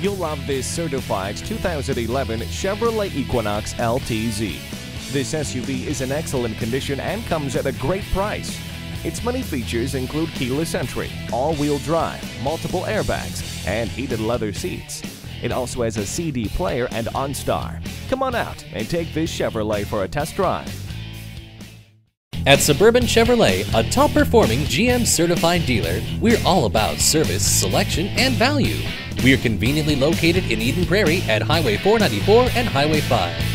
You'll love this certified 2011 Chevrolet Equinox LTZ. This SUV is in excellent condition and comes at a great price. Its many features include keyless entry, all-wheel drive, multiple airbags, and heated leather seats. It also has a CD player and OnStar. Come on out and take this Chevrolet for a test drive. At Suburban Chevrolet, a top performing GM certified dealer, we're all about service, selection, and value. We are conveniently located in Eden Prairie at Highway 494 and Highway 5.